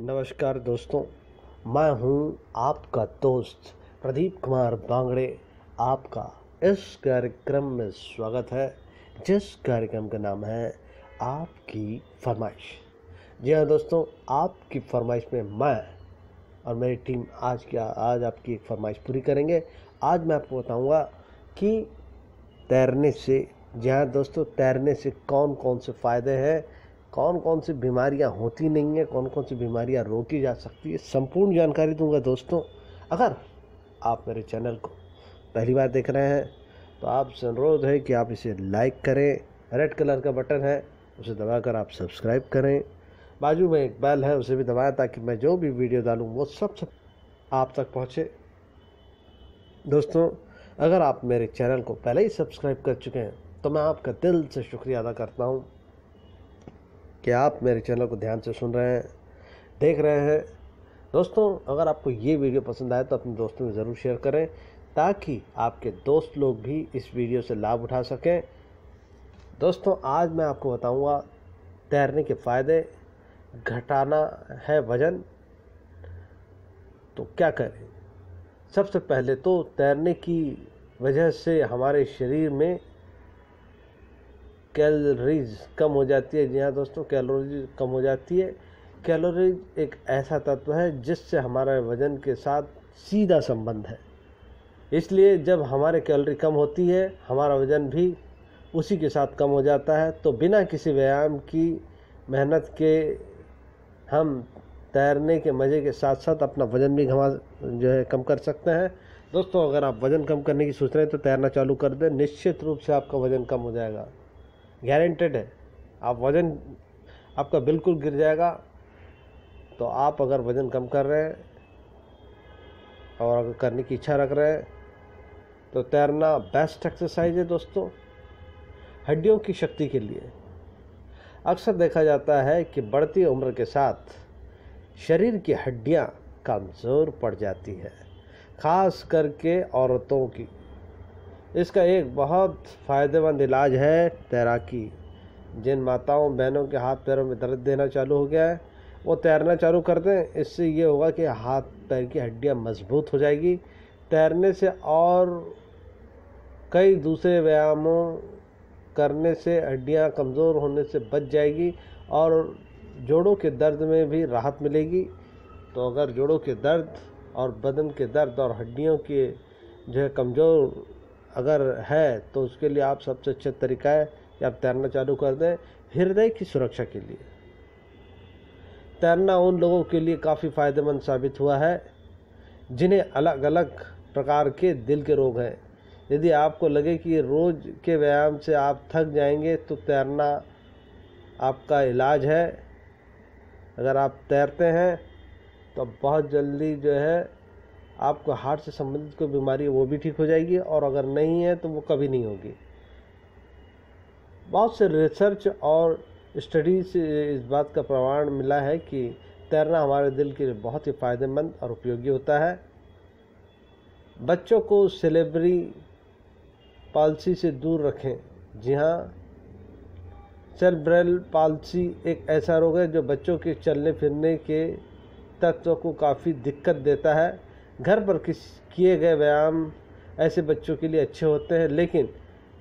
नमस्कार दोस्तों, मैं हूँ आपका दोस्त प्रदीप कुमार बांगड़े। आपका इस कार्यक्रम में स्वागत है, जिस कार्यक्रम का नाम है आपकी फरमाइश। जी हाँ दोस्तों, आपकी फरमाइश में मैं और मेरी टीम आज क्या, आज आपकी एक फरमाइश पूरी करेंगे। आज मैं आपको बताऊँगा कि तैरने से, जी हाँ दोस्तों, तैरने से कौन कौन से फ़ायदे हैं कौन कौन सी बीमारियाँ होती नहीं हैं कौन कौन सी बीमारियाँ रोकी जा सकती है, संपूर्ण जानकारी दूँगा दोस्तों। अगर आप मेरे चैनल को पहली बार देख रहे हैं तो आपसे अनुरोध है कि आप इसे लाइक करें, रेड कलर का बटन है, उसे दबाकर आप सब्सक्राइब करें। बाजू में एक बेल है, उसे भी दबाएँ ताकि मैं जो भी वीडियो डालूँ, वो सबसे आप तक पहुँचे। दोस्तों, अगर आप मेरे चैनल को पहले ही सब्सक्राइब कर चुके हैं तो मैं आपका दिल से शुक्रिया अदा करता हूँ। कि आप मेरे चैनल को ध्यान से सुन रहे हैं, देख रहे हैं। दोस्तों, अगर आपको ये वीडियो पसंद आए तो अपने दोस्तों में ज़रूर शेयर करें, ताकि आपके दोस्त लोग भी इस वीडियो से लाभ उठा सकें। दोस्तों, आज मैं आपको बताऊँगा तैरने के फ़ायदे, घटाना है वज़न। तो क्या करें? सबसे पहले तो तैरने की वजह से हमारे शरीर में कैलोरीज कम हो जाती है। जी हाँ दोस्तों, कैलोरीज कम हो जाती है। कैलोरीज एक ऐसा तत्व है जिससे हमारे वज़न के साथ सीधा संबंध है। इसलिए जब हमारे कैलोरी कम होती है, हमारा वज़न भी उसी के साथ कम हो जाता है। तो बिना किसी व्यायाम की मेहनत के हम तैरने के मज़े के साथ साथ अपना वज़न भी घमा, जो है, कम कर सकते हैं। दोस्तों, अगर आप वज़न कम करने की सोच रहे हैं तो तैरना चालू कर दें। निश्चित रूप से आपका वज़न कम हो जाएगा। गारंटेड है। आप वज़न, आपका बिल्कुल गिर जाएगा। तो आप अगर वज़न कम कर रहे हैं और अगर करने की इच्छा रख रहे हैं तो तैरना बेस्ट एक्सरसाइज है दोस्तों, हड्डियों की शक्ति के लिए। अक्सर देखा जाता है कि बढ़ती उम्र के साथ शरीर की हड्डियाँ कमज़ोर पड़ जाती है, ख़ास करके औरतों की। इसका एक बहुत फ़ायदेमंद इलाज है तैराकी। जिन माताओं, बहनों के हाथ पैरों में दर्द देना चालू हो गया है, वो तैरना चालू कर दें। इससे ये होगा कि हाथ पैर की हड्डियाँ मज़बूत हो जाएगी। तैरने से और कई दूसरे व्यायामों करने से हड्डियाँ कमज़ोर होने से बच जाएगी और जोड़ों के दर्द में भी राहत मिलेगी। तो अगर जोड़ों के दर्द और बदन के दर्द और हड्डियों के जो है कमज़ोर अगर है तो उसके लिए आप सबसे अच्छा तरीका है कि आप तैरना चालू कर दें, हृदय की सुरक्षा के लिए। तैरना उन लोगों के लिए काफ़ी फ़ायदेमंद साबित हुआ है, जिन्हें अलग अलग प्रकार के दिल के रोग हैं। यदि आपको लगे कि रोज़ के व्यायाम से आप थक जाएँगे तो तैरना आपका इलाज है। अगर आप तैरते हैं तो बहुत जल्दी जो है आपको हार्ट से संबंधित कोई बीमारी है, वो भी ठीक हो जाएगी और अगर नहीं है तो वो कभी नहीं होगी। बहुत से रिसर्च और स्टडी से इस बात का प्रमाण मिला है कि तैरना हमारे दिल के लिए बहुत ही फ़ायदेमंद और उपयोगी होता है। बच्चों को सेलेब्री पालसी से दूर रखें। जी हाँ सेलब्रेल पालसी एक ऐसा रोग है जो बच्चों के चलने फिरने के तत्व को काफ़ी दिक्कत देता है। घर पर किस किए गए व्यायाम ऐसे बच्चों के लिए अच्छे होते हैं, लेकिन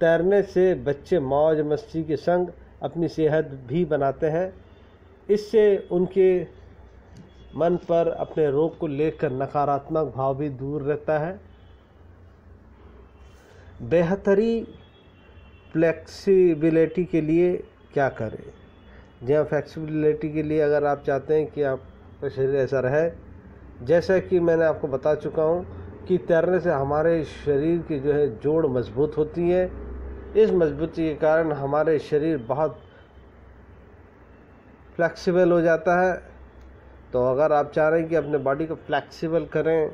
तैरने से बच्चे मौज मस्ती के संग अपनी सेहत भी बनाते हैं। इससे उनके मन पर अपने रोग को लेकर नकारात्मक भाव भी दूर रहता है। बेहतरी फ्लेक्सिबिलिटी के लिए क्या करें? जहाँ फ्लेक्सिबिलिटी के लिए अगर आप चाहते हैं कि आपका शरीर ऐसा रहे जैसा कि मैंने आपको बता चुका हूँ कि तैरने से हमारे शरीर की जो है जोड़ मज़बूत होती है। इस मजबूती के कारण हमारे शरीर बहुत फ्लेक्सिबल हो जाता है। तो अगर आप चाह रहे हैं कि अपने बॉडी को फ्लेक्सिबल करें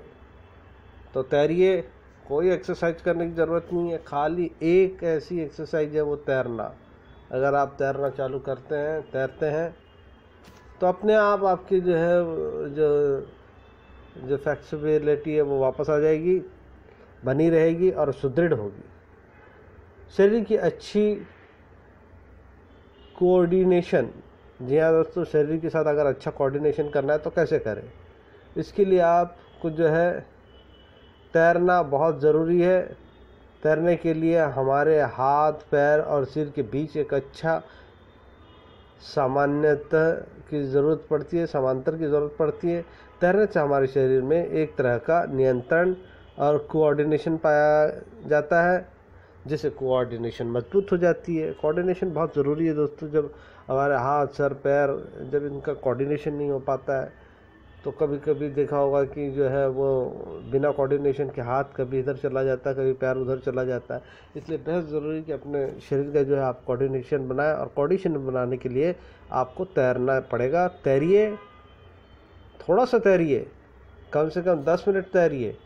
तो तैरिए। कोई एक्सरसाइज करने की ज़रूरत नहीं है। खाली एक ऐसी एक्सरसाइज है, वो तैरना। अगर आप तैरना चालू करते हैं, तैरते हैं तो अपने आप आपकी जो है, जो जो फ्लेक्सिबिलिटी है वो वापस आ जाएगी, बनी रहेगी और सुदृढ़ होगी। शरीर की अच्छी कोऑर्डिनेशन जी हाँ दोस्तों, शरीर के साथ अगर अच्छा कोऑर्डिनेशन करना है तो कैसे करें? इसके लिए आपको जो है, तैरना बहुत ज़रूरी है। तैरने के लिए हमारे हाथ, पैर और सिर के बीच एक अच्छा सामान्यतः की ज़रूरत पड़ती है, समांतर की ज़रूरत पड़ती है। तैरने से हमारे शरीर में एक तरह का नियंत्रण और कोऑर्डिनेशन पाया जाता है, जिससे कोऑर्डिनेशन मज़बूत हो जाती है। कोऑर्डिनेशन बहुत ज़रूरी है दोस्तों, जब हमारे हाथ, सर, पैर, जब इनका कोऑर्डिनेशन नहीं हो पाता है तो कभी कभी देखा होगा कि जो है वो बिना कोऑर्डिनेशन के हाथ कभी इधर चला जाता है, कभी पैर उधर चला जाता है। इसलिए बेहद ज़रूरी कि अपने शरीर का जो है आप कोऑर्डिनेशन बनाएँ और कोऑर्डिनेशन बनाने के लिए आपको तैरना पड़ेगा। तैरिए थोड़ा सा तैरिए, कम से कम दस मिनट तैरिए।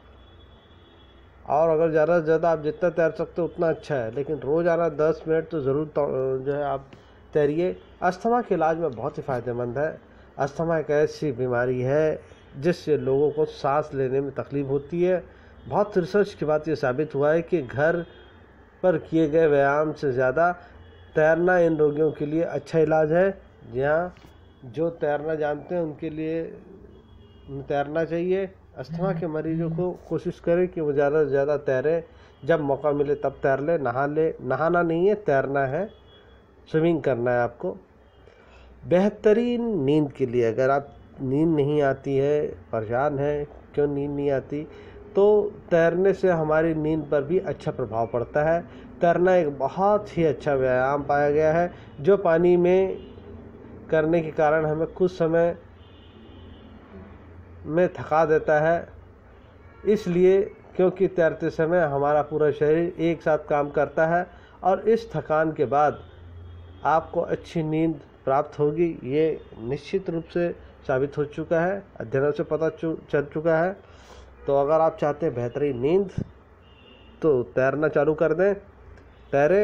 और अगर ज़्यादा से ज़्यादा आप जितना तैर सकते हो, उतना अच्छा है। लेकिन रोज़ाना दस मिनट तो ज़रूर जो है आप तैरिए। अस्थमा के इलाज में बहुत ही फ़ायदेमंद है। अस्थमा एक ऐसी बीमारी है, जिससे लोगों को सांस लेने में तकलीफ़ होती है। बहुत रिसर्च की बात ये साबित हुआ है कि घर पर किए गए व्यायाम से ज़्यादा तैरना इन रोगियों के लिए अच्छा इलाज है। जहाँ जो तैरना जानते हैं, उनके लिए तैरना चाहिए। अस्थमा के मरीजों को कोशिश करें कि वो ज़्यादा से ज़्यादा तैरें। जब मौका मिले तब तैर ले, नहा ले। नहाना नहीं है, तैरना है। स्विमिंग करना है आपको। बेहतरीन नींद के लिए अगर आप नींद नहीं आती है, परेशान है, क्यों नींद नहीं आती तो तैरने से हमारी नींद पर भी अच्छा प्रभाव पड़ता है। तैरना एक बहुत ही अच्छा व्यायाम पाया गया है, जो पानी में करने के कारण हमें कुछ समय में थका देता है। इसलिए क्योंकि तैरते समय हमारा पूरा शरीर एक साथ काम करता है और इस थकान के बाद आपको अच्छी नींद प्राप्त होगी, ये निश्चित रूप से साबित हो चुका है, अध्ययनों से पता चल चुका है। तो अगर आप चाहते हैं बेहतरीन नींद तो तैरना चालू कर दें। तैरे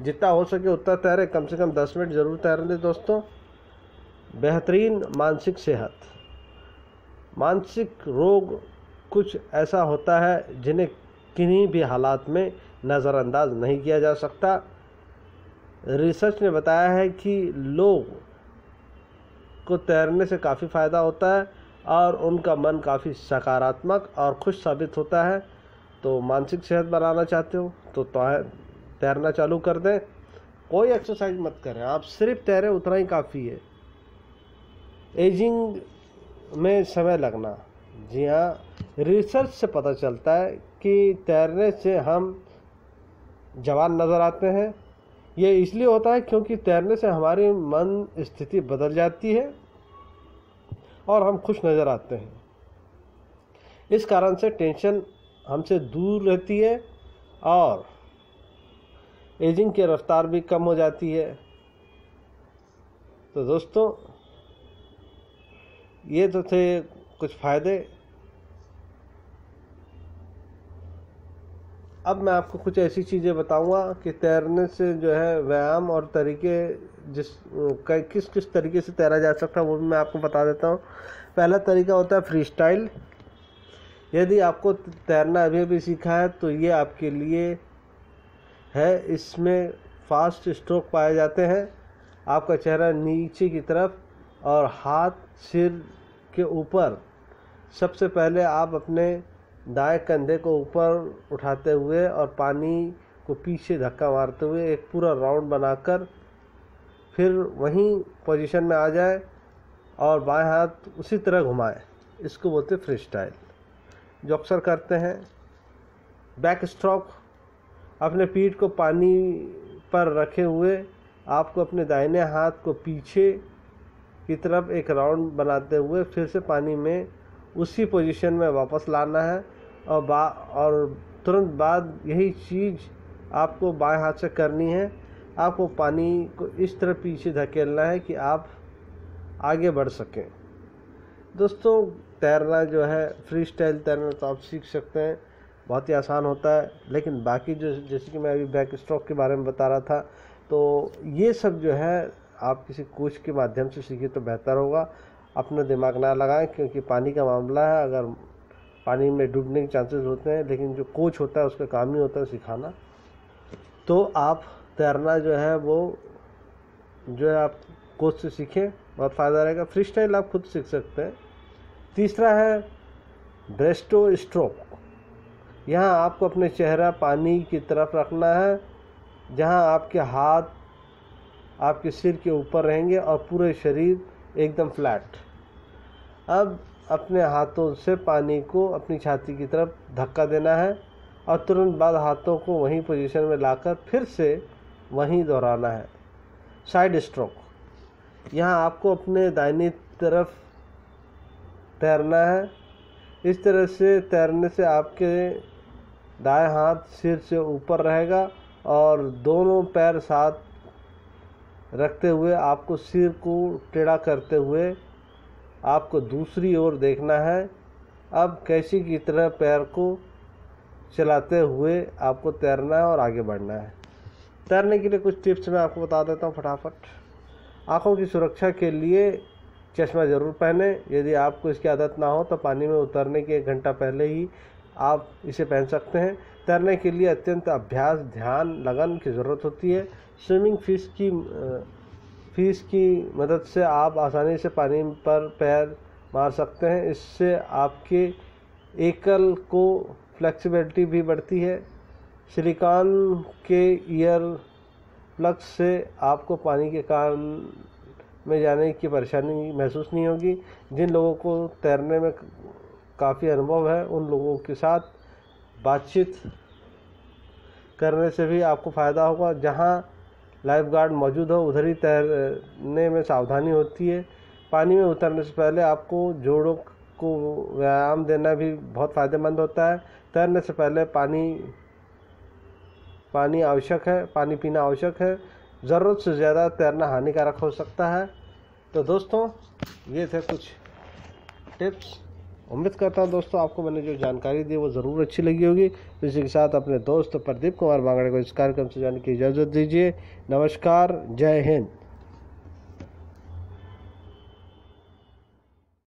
जितना हो सके उतना तैरे। कम से कम दस मिनट ज़रूर तैर दोस्तों। बेहतरीन मानसिक सेहत। मानसिक रोग कुछ ऐसा होता है जिन्हें किन्हीं भी हालात में नज़रअंदाज नहीं किया जा सकता। रिसर्च ने बताया है कि लोग को तैरने से काफ़ी फ़ायदा होता है और उनका मन काफ़ी सकारात्मक और खुश साबित होता है। तो मानसिक सेहत बनाना चाहते हो तो तैरना चालू कर दें। कोई एक्सरसाइज मत करें। आप सिर्फ़ तैरें, उतना ही काफ़ी है। एजिंग में समय लगना। जी हाँ रिसर्च से पता चलता है कि तैरने से हम जवान नज़र आते हैं। ये इसलिए होता है क्योंकि तैरने से हमारी मन स्थिति बदल जाती है और हम खुश नज़र आते हैं। इस कारण से टेंशन हमसे दूर रहती है और एजिंग की रफ्तार भी कम हो जाती है। तो दोस्तों, ये तो थे कुछ फ़ायदे। अब मैं आपको कुछ ऐसी चीज़ें बताऊँगा कि तैरने से जो है व्यायाम और तरीके जिस किस किस तरीके से तैरा जा सकता है, वो भी मैं आपको बता देता हूँ। पहला तरीका होता है फ्री स्टाइल यदि आपको तैरना अभी अभी सीखा है तो ये आपके लिए है, इसमें फास्ट स्ट्रोक पाए जाते हैं। आपका चेहरा नीचे की तरफ़ और हाथ, सिर के ऊपर। सबसे पहले आप अपने दाएँ कंधे को ऊपर उठाते हुए और पानी को पीछे धक्का मारते हुए एक पूरा राउंड बनाकर फिर वहीं पोजीशन में आ जाए और बाएँ हाथ उसी तरह घुमाए। इसको बोलते फ्री स्टाइल जो अक्सर करते हैं बैक स्ट्रोक अपने पीठ को पानी पर रखे हुए, आपको अपने दाहिने हाथ को पीछे की तरफ़ एक राउंड बनाते हुए फिर से पानी में उसी पोजीशन में वापस लाना है और बा, और तुरंत बाद यही चीज़ आपको बाएँ हाथ से करनी है। आपको पानी को इस तरह पीछे धकेलना है कि आप आगे बढ़ सकें। दोस्तों, तैरना जो है फ्री स्टाइल तैरना तो आप सीख सकते हैं। बहुत ही आसान होता है। लेकिन बाकी जो, जैसे कि मैं अभी बैक स्ट्रोक के बारे में बता रहा था तो ये सब जो है, आप किसी कोच के माध्यम से सीखें तो बेहतर होगा। अपना दिमाग ना लगाएँ, क्योंकि पानी का मामला है। अगर पानी में डूबने के चांसेस होते हैं, लेकिन जो कोच होता है, उसका काम ही होता है सिखाना। तो आप तैरना जो है, वो जो है, आप कोच से सीखें, बहुत फ़ायदा रहेगा। फ्री स्टाइल आप खुद सीख सकते हैं। तीसरा है ब्रेस्टो स्ट्रोक यहाँ आपको अपने चेहरा पानी की तरफ़ रखना है, जहाँ आपके हाथ, आपके सिर के ऊपर रहेंगे और पूरे शरीर एकदम फ्लैट। अब अपने हाथों से पानी को अपनी छाती की तरफ़ धक्का देना है और तुरंत बाद हाथों को वहीं पोजीशन में लाकर फिर से वहीं दोहराना है। साइड स्ट्रोक यहाँ आपको अपने दाहिनी तरफ़ तैरना है। इस तरह से तैरने से आपके दाएँ हाथ सिर से ऊपर रहेगा और दोनों पैर साथ रखते हुए आपको सिर को टेढ़ा करते हुए आपको दूसरी ओर देखना है। अब कैसी की तरह पैर को चलाते हुए आपको तैरना है और आगे बढ़ना है। तैरने के लिए कुछ टिप्स मैं आपको बता देता हूँ फटाफट। आँखों की सुरक्षा के लिए चश्मा ज़रूर पहने। यदि आपको इसकी आदत ना हो तो पानी में उतरने के एक घंटा पहले ही आप इसे पहन सकते हैं। तैरने के लिए अत्यंत अभ्यास, ध्यान, लगन की ज़रूरत होती है। स्विमिंग फ़ीस की फ़ीस की मदद से आप आसानी से पानी पर पैर मार सकते हैं। इससे आपके एकल को फ्लेक्सिबिलिटी भी बढ़ती है। सिलिकॉन के ईयर प्लग से आपको पानी के कान में जाने की परेशानी महसूस नहीं होगी। जिन लोगों को तैरने में काफ़ी अनुभव है उन लोगों के साथ बातचीत करने से भी आपको फ़ायदा होगा। जहाँ लाइफ गार्ड मौजूद हो, उधर ही तैरने में सावधानी होती है। पानी में उतरने से पहले आपको जोड़ों को व्यायाम देना भी बहुत फ़ायदेमंद होता है। तैरने से पहले पानी पानी आवश्यक है, पानी पीना आवश्यक है। ज़रूरत से ज़्यादा तैरना हानिकारक हो सकता है। तो दोस्तों, ये थे कुछ टिप्स। उम्मीद करता हूँ दोस्तों आपको मैंने जो जानकारी दी, वो ज़रूर अच्छी लगी होगी। तो इसी के साथ अपने दोस्त प्रदीप कुमार बांगड़े को इस कार्यक्रम से जाने की इजाज़त दीजिए। नमस्कार, जय हिंद।